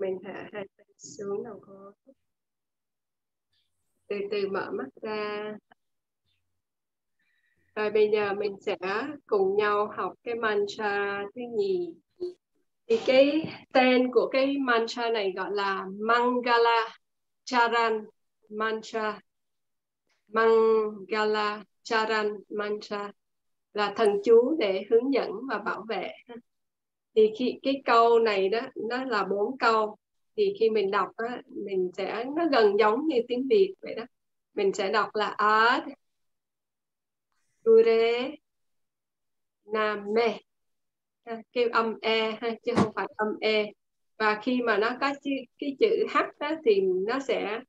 mình hạ hai tay xuống đầu gối từ từ mở mắt ra. Rồi bây giờ mình sẽ cùng nhau học cái mantra thứ nhì. Thì cái tên của cái mantra này gọi là Mangala Charan Mantra. Mangala Charan Mantra là thần chú để hướng dẫn và bảo vệ thì khi cái câu này đó nó là bốn câu. Thì khi mình đọc á, mình sẽ nó gần giống như tiếng Việt vậy đó. Mình sẽ đọc là ad Ure Name kêu âm e ha chứ không phải âm e. Và khi mà nó có chữ, cái chữ h đó, thì nó sẽ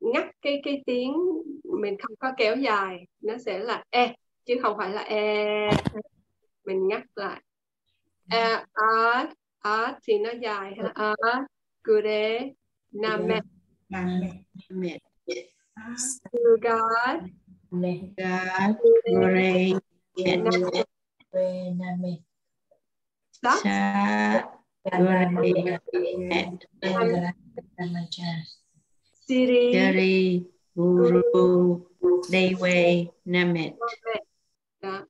ngắt cái cái tiếng mình không có kéo dài. Nó sẽ là e chứ không phải là e. Mình ngắt lại e a a thì nó dài ha. A kure name name God God great name Stop. Siri. Dari Guru Dewe Namet đó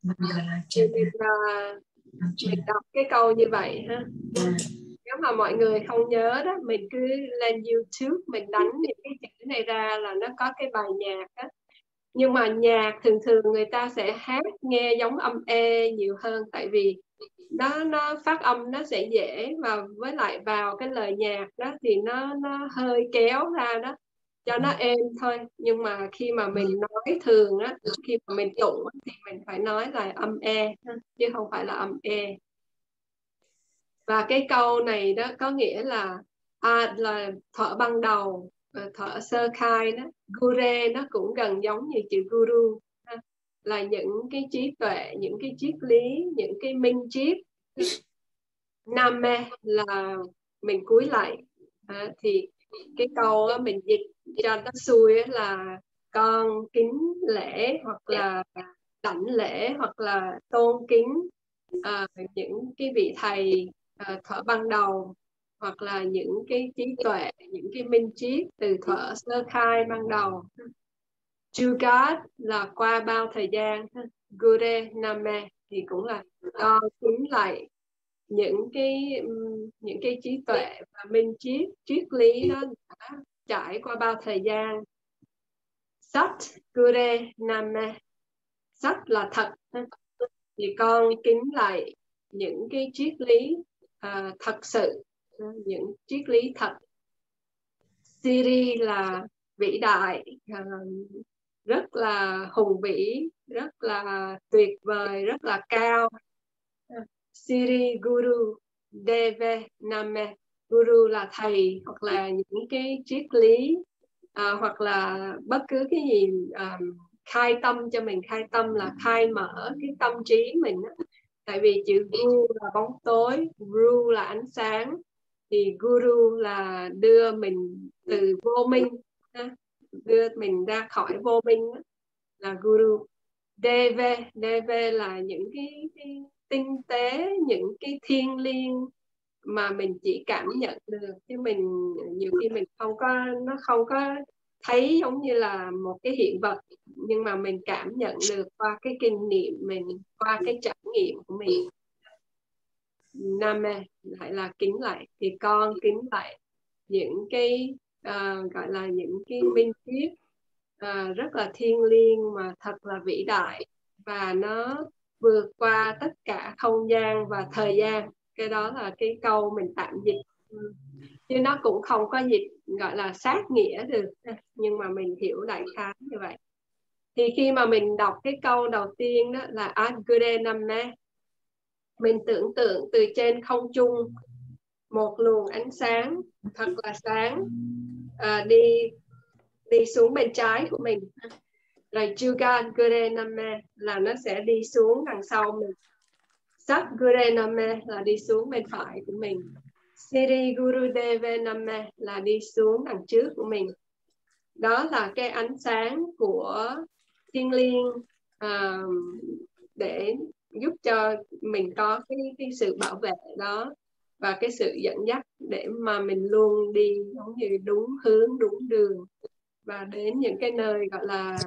mình, đọc cái câu như vậy ha. Nếu mà mọi người không nhớ đó mình cứ lên YouTube mình đánh những cái chữ này ra là nó có cái bài nhạc đó nhưng mà nhạc thường thường người ta sẽ hát nghe giống âm e nhiều hơn tại vì nó nó phát âm nó sẽ dễ và với lại vào cái lời nhạc đó thì nó nó hơi kéo ra đó cho nó êm thôi. Nhưng mà khi mà mình nói thường á khi mà mình tụng thì mình phải nói là âm e chứ không phải là âm e. Và cái câu này đó có nghĩa là à, là thở ban đầu ờ, thở sơ khai đó gure nó cũng gần giống như chữ guru là những cái trí tuệ những cái triết lý những cái minh triết. Name là mình cúi lại. À, thì cái câu mình dịch cho nó xuôi là con kính lễ hoặc là đảnh lễ hoặc là tôn kính uh, những cái vị thầy uh, thở ban đầu hoặc là những cái trí tuệ những cái minh triết từ thở sơ khai ban đầu. Jugat là qua bao thời gian Gure Name thì cũng là con kính lại những cái những cái trí tuệ và minh triết triết lý đó đã trải qua bao thời gian. Sat Gure Name Sat là thật thì con kính lại những cái triết lý uh, thật sự những triết lý thật. Siri là vĩ đại uh, rất là hùng vĩ rất là tuyệt vời rất là cao. Siri Guru Deve Name Guru là thầy hoặc là những cái triết lý à, hoặc là bất cứ cái gì um, khai tâm cho mình khai tâm là khai mở cái tâm trí mình tại vì chữ Guru là bóng tối Guru là ánh sáng thì Guru là đưa mình từ vô minh đưa mình ra khỏi vô minh là Guru. DV DV là những cái, cái tinh tế những cái thiên liêng mà mình chỉ cảm nhận được chứ mình nhiều khi mình không có nó không có thấy giống như là một cái hiện vật nhưng mà mình cảm nhận được qua cái kinh nghiệm mình qua cái trải nghiệm của mình. Name lại là kính lại thì con kính lại những cái uh, gọi là những cái minh triết uh, ờ, rất là thiêng liêng mà thật là vĩ đại và nó vượt qua tất cả không gian và thời gian cái đó là cái câu mình tạm dịch. Chứ nó cũng không có dịch gọi là sát nghĩa được. Nhưng mà mình hiểu đại khái như vậy. Thì khi mà mình đọc cái câu đầu tiên đó là Agure Namme mình tưởng tượng từ trên không trung một luồng ánh sáng thật là sáng à, đi đi xuống bên trái của mình. Rồi Juga Gure Name là nó sẽ đi xuống đằng sau mình. Sat Gure Name là đi xuống bên phải của mình. Siri Guru Deve Name là đi xuống đằng trước của mình. Đó là cái ánh sáng của thiên liêng uh, để giúp cho mình có cái, cái sự bảo vệ đó và cái sự dẫn dắt để mà mình luôn đi giống như đúng hướng đúng đường và đến những cái nơi gọi là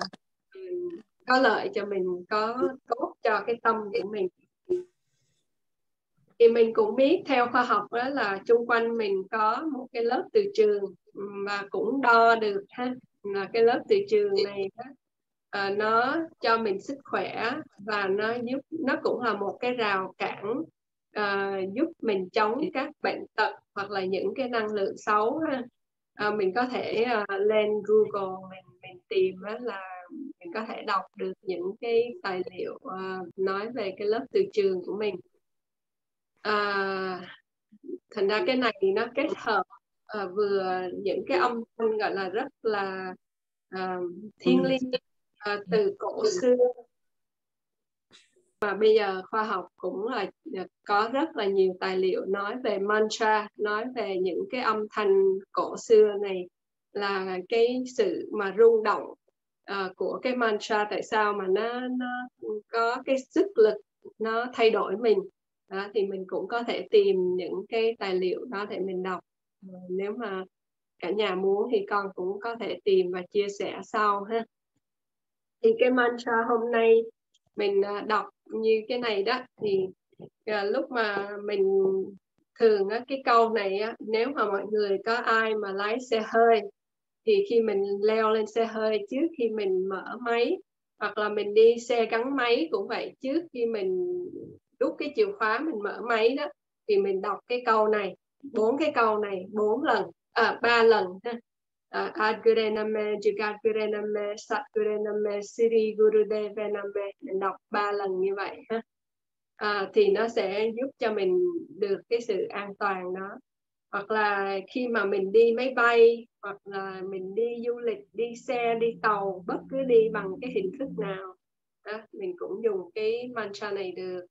có lợi cho mình có tốt cho cái tâm của mình thì mình cũng biết theo khoa học đó là chung quanh mình có một cái lớp từ trường và cũng đo được ha là cái lớp từ trường này đó, à, nó cho mình sức khỏe và nó giúp nó cũng là một cái rào cản à, giúp mình chống các bệnh tật hoặc là những cái năng lượng xấu ha. À, mình có thể à, lên Google mình mình tìm á, là mình có thể đọc được những cái tài liệu à, nói về cái lớp từ trường của mình à, thành ra cái này nó kết hợp à, vừa những cái âm thanh gọi là rất là à, thiên liêng à, từ cổ xưa. Và bây giờ khoa học cũng là có rất là nhiều tài liệu nói về mantra nói về những cái âm thanh cổ xưa này là cái sự mà rung động uh, của cái mantra tại sao mà nó nó có cái sức lực nó thay đổi mình đó, thì mình cũng có thể tìm những cái tài liệu đó để mình đọc. Ờ, nếu mà cả nhà muốn thì con cũng có thể tìm và chia sẻ sau ha. Thì cái mantra hôm nay mình ờ, đọc như cái này đó thì ờ, lúc mà mình thường á, cái câu này á, nếu mà mọi người có ai mà lái xe hơi thì khi mình leo lên xe hơi trước khi mình mở máy hoặc là mình đi xe gắn máy cũng vậy trước khi mình đút cái chìa khóa mình mở máy đó thì mình đọc cái câu này bốn cái câu này bốn lần à ba lần ha. À, Adgurename, Adgure Satgurename, Siri Gurudevaname mình đọc ba lần như vậy ha. À, thì nó sẽ giúp cho mình được cái sự an toàn đó. Hoặc là khi mà mình đi máy bay hoặc là mình đi du lịch đi xe đi tàu bất cứ đi bằng cái hình thức nào đó, mình cũng dùng cái mantra này được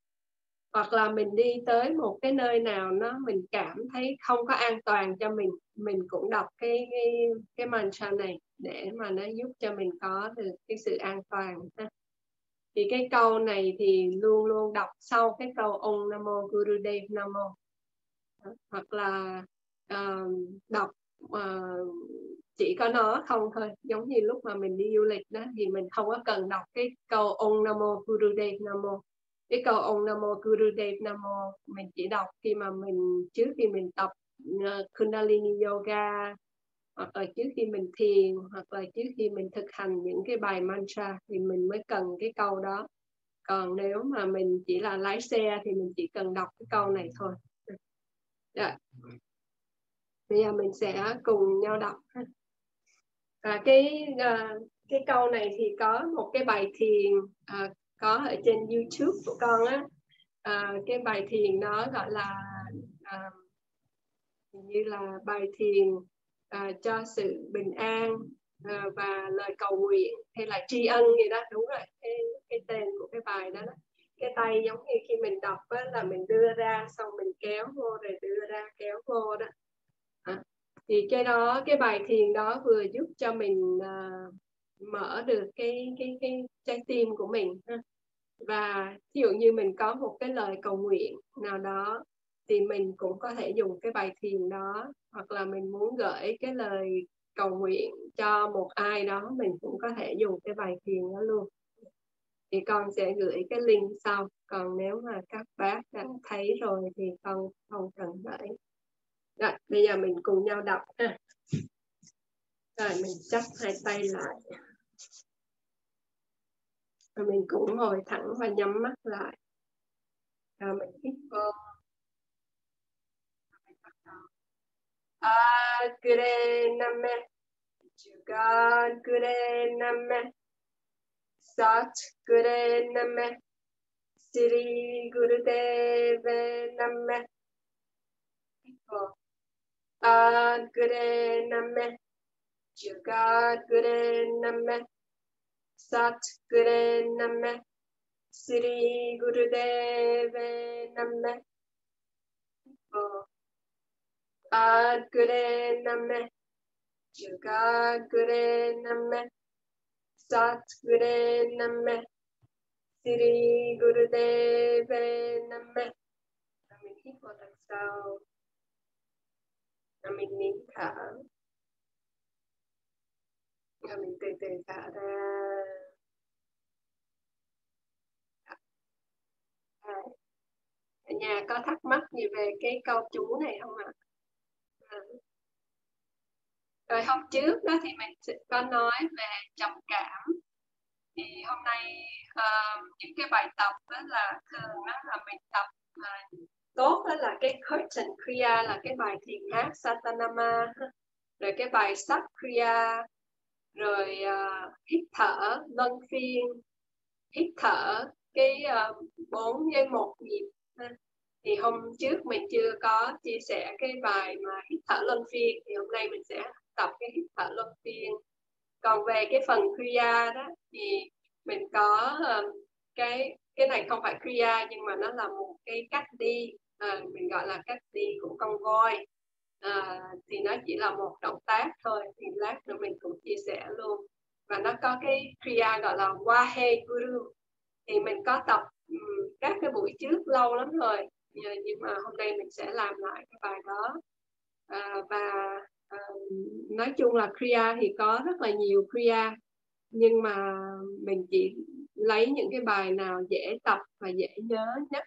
hoặc là mình đi tới một cái nơi nào nó mình cảm thấy không có an toàn cho mình mình cũng đọc cái cái cái mantra này để mà nó giúp cho mình có được cái sự an toàn thì cái câu này thì luôn luôn đọc sau cái câu ông Namo Gurudev Namo hoặc là uh, đọc uh, chỉ có nó không thôi giống như lúc mà mình đi du lịch đó thì mình không có cần đọc cái câu ông Namo Gurudev Namo cái câu Om Namo Gurudev Namo mình chỉ đọc khi mà mình trước khi mình tập uh, Kundalini Yoga hoặc là trước khi mình thiền hoặc là trước khi mình thực hành những cái bài mantra thì mình mới cần cái câu đó. Còn nếu mà mình chỉ là lái xe thì mình chỉ cần đọc cái câu này thôi. Dạ. bây giờ mình sẽ cùng nhau đọc và cái uh, cái câu này thì có một cái bài thiền uh, có ở trên YouTube của con á. À, cái bài thiền nó gọi là à, như là bài thiền à, cho sự bình an à, và lời cầu nguyện hay là tri ân gì đó. Đúng rồi cái, cái tên của cái bài đó, đó. Cái tay giống như khi mình đọc á, là mình đưa ra xong mình kéo vô rồi đưa ra kéo vô đó. À, thì cái đó cái bài thiền đó vừa giúp cho mình uh, mở được cái cái cái trái tim của mình ha và ví dụ như mình có một cái lời cầu nguyện nào đó, thì mình cũng có thể dùng cái bài thiền đó, hoặc là mình muốn gửi cái lời cầu nguyện cho một ai đó, mình cũng có thể dùng cái bài thiền đó luôn. Thì con sẽ gửi cái link sau. Còn nếu mà các bác đã thấy rồi thì con không cần gửi. Rồi, bây giờ mình cùng nhau đọc ha. Rồi, mình chắp hai tay lại và mình cũng ngồi thẳng và nhắm mắt lại. Và mình hít vô. À, Agre Name. Jugad Name. Sat Gure Name. Sri Gurudeva Name. Agre Name. Jugad Gure Name. Satguru Name Sri Gurudeva Name Adguru Name Jugaguru Name Satguru Name Sri Gurudeva Name Mình hít vào thật sâu rồi mình nín thở rồi mình từ từ thở ra à, ở nhà có thắc mắc gì về cái câu chú này không ạ? À? rồi hôm trước đó thì mình có nói về trầm cảm. Thì hôm nay uh, những cái bài tập đó là thường đó là mình tập uh, tốt đó là cái curtain kriya là cái bài thiền hát satanama rồi cái bài sắc kriya rồi uh, hít thở luân phiên. Hít thở cái bốn uh, với một nhịp thì hôm trước mình chưa có chia sẻ cái bài mà hít thở luân phiên. Thì hôm nay mình sẽ tập cái hít thở luân phiên. Còn về cái phần kriya đó thì mình có um, cái cái này không phải kriya nhưng mà nó là một cái cách đi uh, mình gọi là cách đi của con voi. Uh, thì nó chỉ là một động tác thôi thì lát nữa mình cũng chia sẻ luôn. Và nó có cái kriya gọi là wahe guru. Thì mình có tập um, các cái buổi trước lâu lắm rồi. Ờ, nhưng mà hôm nay mình sẽ làm lại cái bài đó. À, và à, nói chung là kriya thì có rất là nhiều kriya nhưng mà mình chỉ lấy những cái bài nào dễ tập và dễ nhớ nhất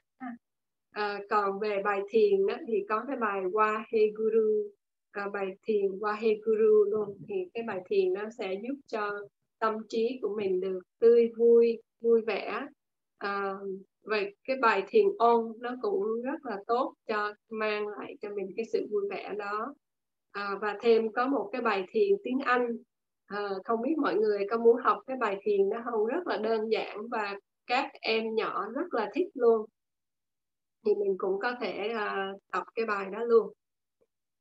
à, còn về bài thiền đó, thì có cái bài Waheguru. À, bài thiền Waheguru luôn thì cái bài thiền nó sẽ giúp cho tâm trí của mình được tươi vui vui vẻ. À, về cái bài thiền ôn nó cũng rất là tốt cho mang lại cho mình cái sự vui vẻ đó. À, và thêm có một cái bài thiền tiếng Anh. À, không biết mọi người có muốn học cái bài thiền đó không? Rất là đơn giản và các em nhỏ rất là thích luôn. Thì mình cũng có thể à, uh, tập cái bài đó luôn.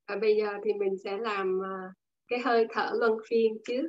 Và bây giờ thì mình sẽ làm uh, cái hơi thở luân phiên trước